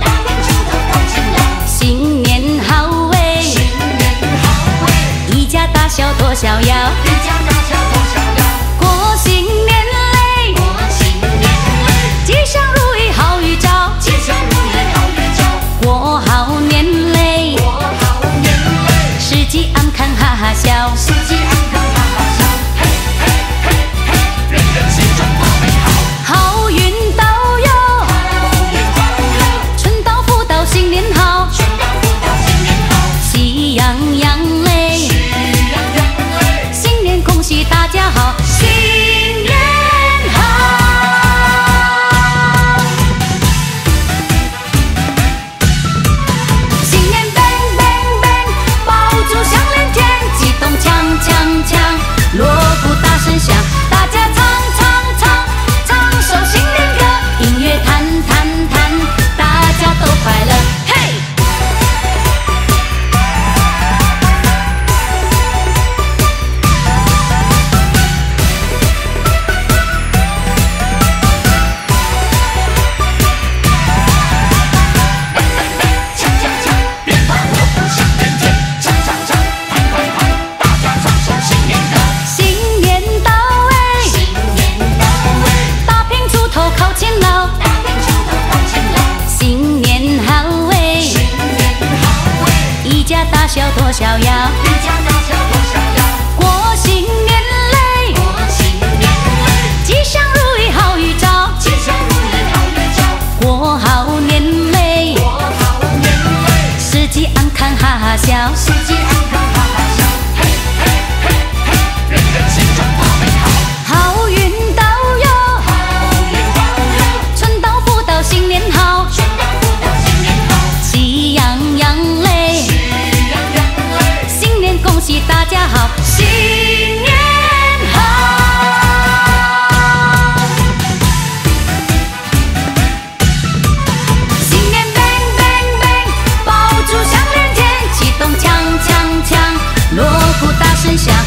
大年初新年好喂新年好一家大小多逍遥一家大小多逍遥过新年嘞过新年嘞吉祥如意好预兆吉祥如意好兆过好年嘞过好年嘞安康哈哈笑笑多逍遥好，新年好。新年 bang bang bang，爆竹响连天，启动锵锵锣鼓大声响。